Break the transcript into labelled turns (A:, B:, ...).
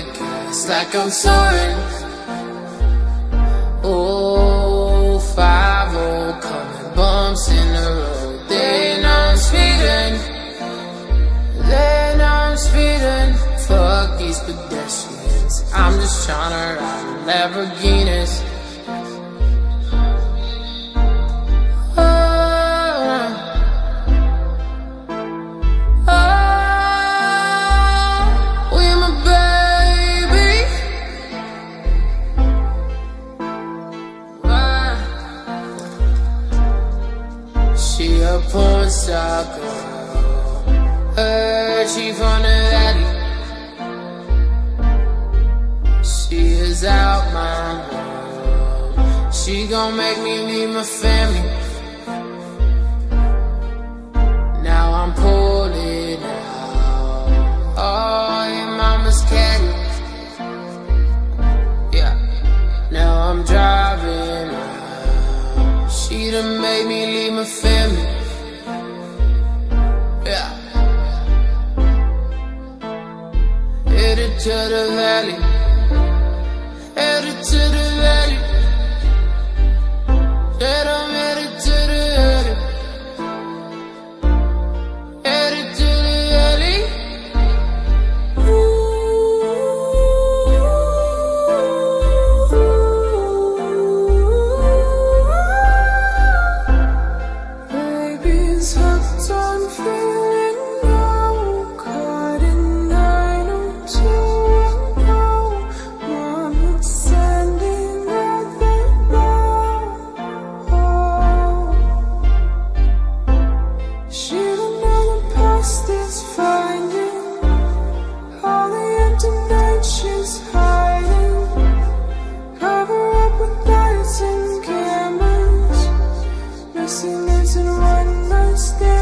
A: on the Adderall, 50 on the gas, like I'm soaring. Oh, 5 -0 coming, bumps in the road. Then I'm speeding, then I'm speeding. Fuck these pedestrians. I'm just trying to ride Lamborghinis. A porn star girl. Heard she from the valley. She is out my world. She gon' make me leave my family. Now I'm pulling out. Oh, your mama's caddy. Yeah. Now I'm driving. She done made me leave my family. Headed to the valley. Headed to the silence and one night stand